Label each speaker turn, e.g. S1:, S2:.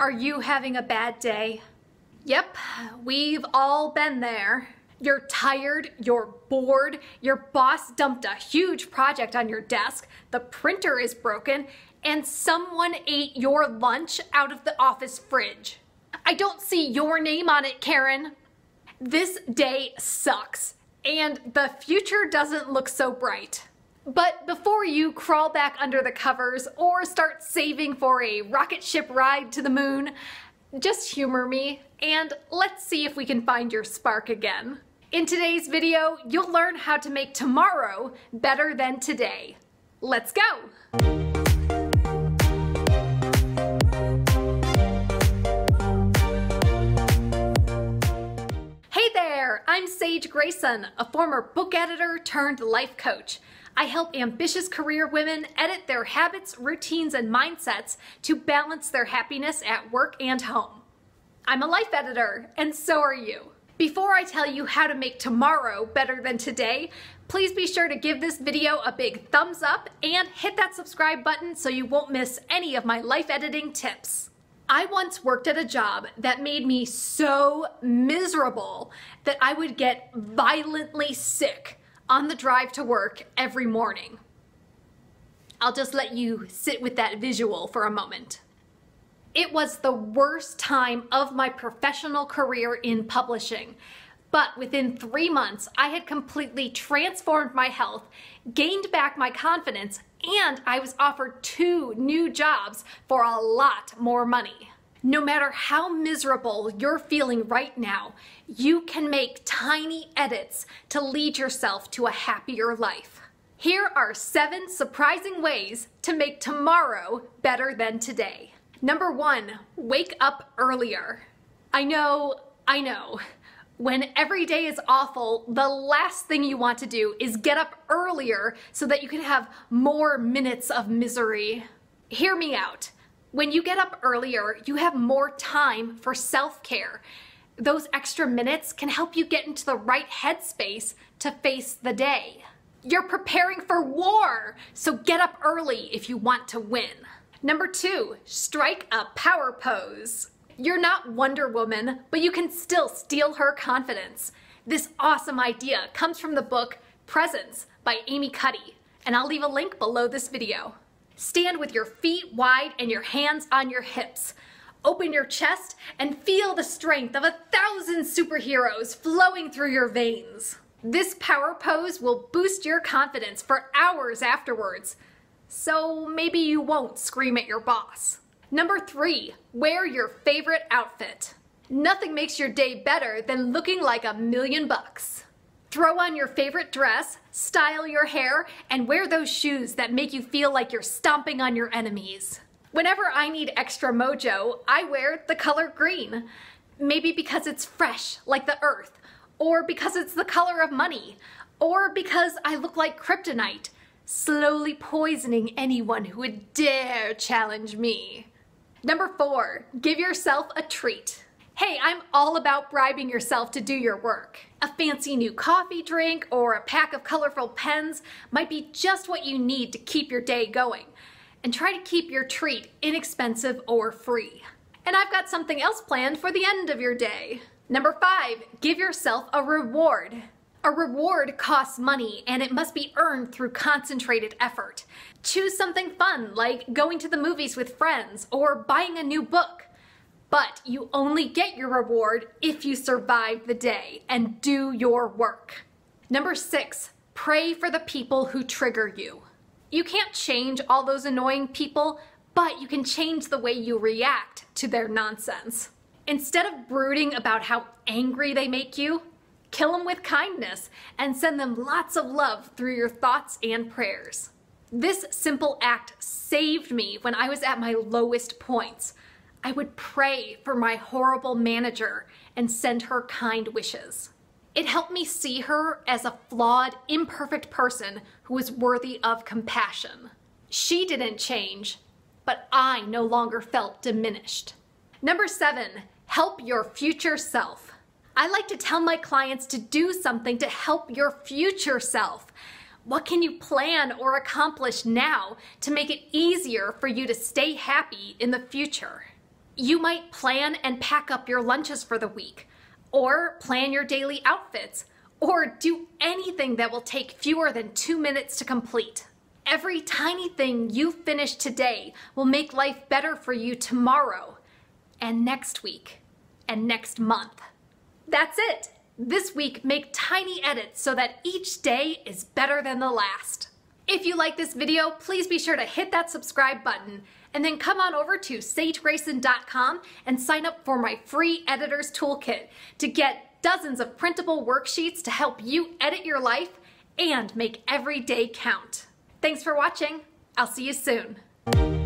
S1: Are you having a bad day? Yep, we've all been there. You're tired, you're bored, your boss dumped a huge project on your desk, the printer is broken, and someone ate your lunch out of the office fridge. I don't see your name on it, Karen. This day sucks, and the future doesn't look so bright. But before you crawl back under the covers or start saving for a rocket ship ride to the moon, just humor me and let's see if we can find your spark again. In today's video, you'll learn how to make tomorrow better than today. Let's go! Hey there, I'm Sage Grayson, a former book editor turned life coach. I help ambitious career women edit their habits, routines, and mindsets to balance their happiness at work and home. I'm a life editor, and so are you. Before I tell you how to make tomorrow better than today, please be sure to give this video a big thumbs up and hit that subscribe button so you won't miss any of my life editing tips. I once worked at a job that made me so miserable that I would get violently sick on the drive to work every morning. I'll just let you sit with that visual for a moment. It was the worst time of my professional career in publishing. But within three months, I had completely transformed my health, gained back my confidence, and I was offered two new jobs for a lot more money. No matter how miserable you're feeling right now, you can make tiny edits to lead yourself to a happier life. Here are seven surprising ways to make tomorrow better than today. Number one, wake up earlier. I know, I know. When every day is awful, the last thing you want to do is get up earlier so that you can have more minutes of misery. Hear me out. When you get up earlier, you have more time for self-care. Those extra minutes can help you get into the right headspace to face the day. You're preparing for war, so get up early if you want to win. Number two, strike a power pose. You're not Wonder Woman, but you can still steal her confidence. This awesome idea comes from the book Presence by Amy Cuddy, and I'll leave a link below this video. Stand with your feet wide and your hands on your hips. Open your chest and feel the strength of a thousand superheroes flowing through your veins. This power pose will boost your confidence for hours afterwards, so maybe you won't scream at your boss. Number three, wear your favorite outfit. Nothing makes your day better than looking like a million bucks. Throw on your favorite dress, style your hair, and wear those shoes that make you feel like you're stomping on your enemies. Whenever I need extra mojo, I wear the color green. Maybe because it's fresh, like the earth, or because it's the color of money, or because I look like kryptonite, slowly poisoning anyone who would dare challenge me. Number four, give yourself a treat. Hey, I'm all about bribing yourself to do your work. A fancy new coffee drink or a pack of colorful pens might be just what you need to keep your day going. And try to keep your treat inexpensive or free. And I've got something else planned for the end of your day. Number five, give yourself a reward. A reward costs money and it must be earned through concentrated effort. Choose something fun like going to the movies with friends or buying a new book. But you only get your reward if you survive the day and do your work. Number six, pray for the people who trigger you. You can't change all those annoying people, but you can change the way you react to their nonsense. Instead of brooding about how angry they make you, Kill them with kindness and send them lots of love through your thoughts and prayers. This simple act saved me when I was at my lowest points. I would pray for my horrible manager and send her kind wishes. It helped me see her as a flawed, imperfect person who was worthy of compassion. She didn't change, but I no longer felt diminished. Number seven, help your future self. I like to tell my clients to do something to help your future self. What can you plan or accomplish now to make it easier for you to stay happy in the future? You might plan and pack up your lunches for the week, or plan your daily outfits, or do anything that will take fewer than two minutes to complete. Every tiny thing you finish today will make life better for you tomorrow, and next week, and next month. That's it. This week, make tiny edits so that each day is better than the last. If you like this video, please be sure to hit that subscribe button and then come on over to sagegrayson.com and sign up for my free editor's toolkit to get dozens of printable worksheets to help you edit your life and make every day count. Thanks for watching. I'll see you soon.